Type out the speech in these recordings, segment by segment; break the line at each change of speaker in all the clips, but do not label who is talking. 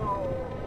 Tchau.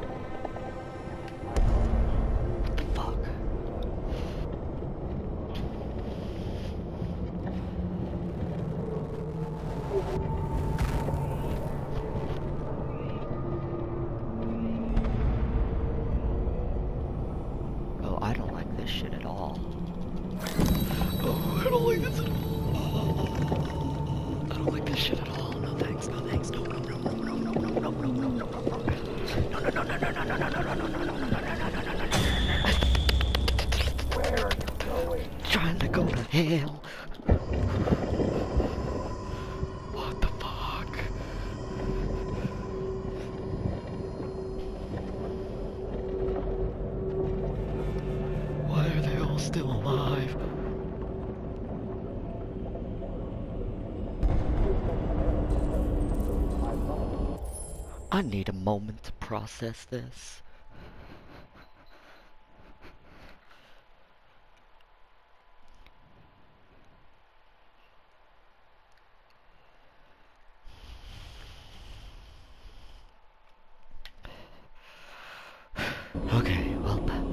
I need a moment to process this. Okay, well.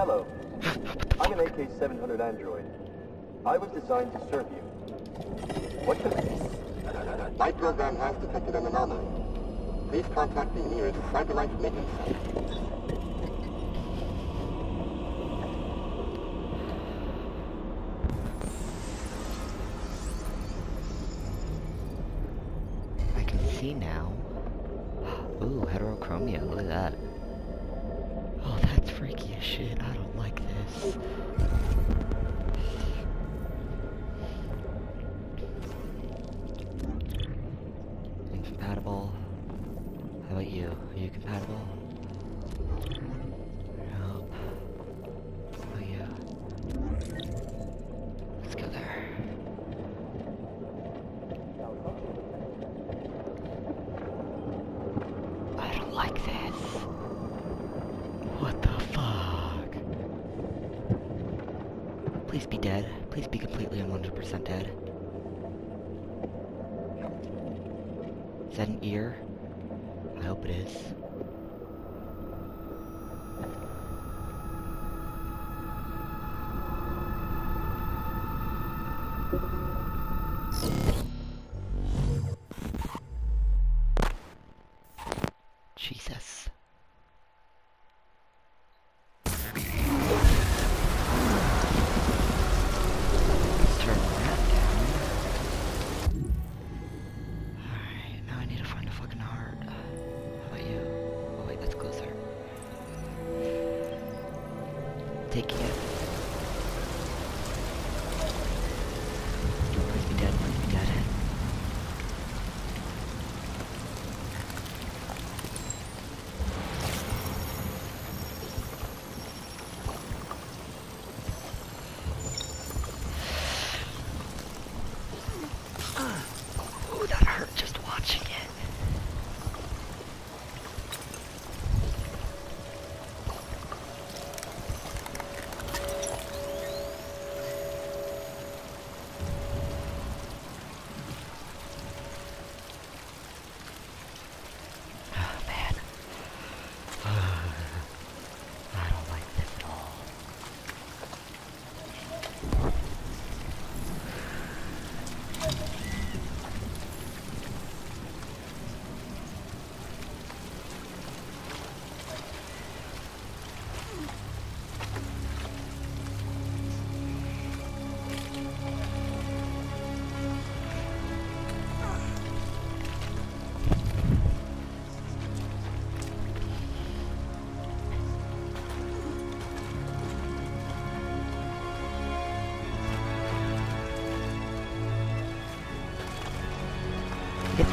Hello. I'm an AK-700 android. I was designed to serve you. What could... My program has detected an anomaly. Please contact the nearest CyberLife maintenance
center. see now. Ooh, heterochromia, look at that freaky as shit. I don't like this. be completely 100% dead. Is that an ear? I hope it is. Jesus.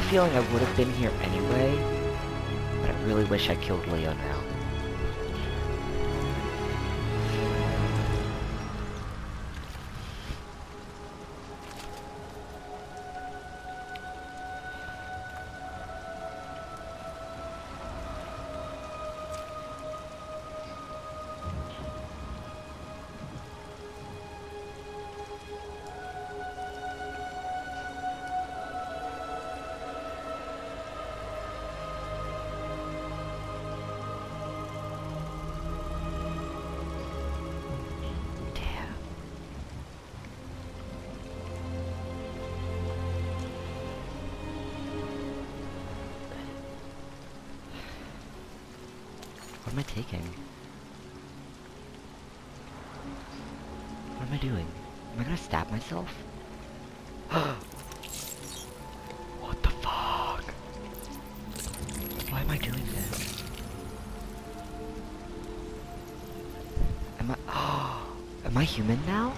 Feeling I would have been here anyway, but I really wish I killed Leo now. What am I taking? What am I doing? Am I gonna stab myself? what the fuck? Why am I doing this? Am I? Am I human now?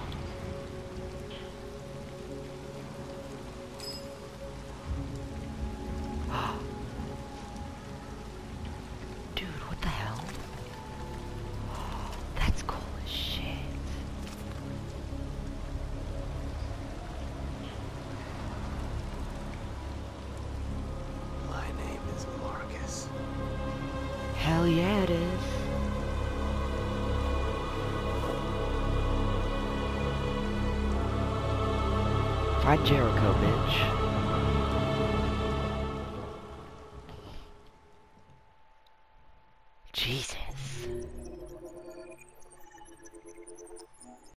Yeah, it is. Find Jericho, bitch.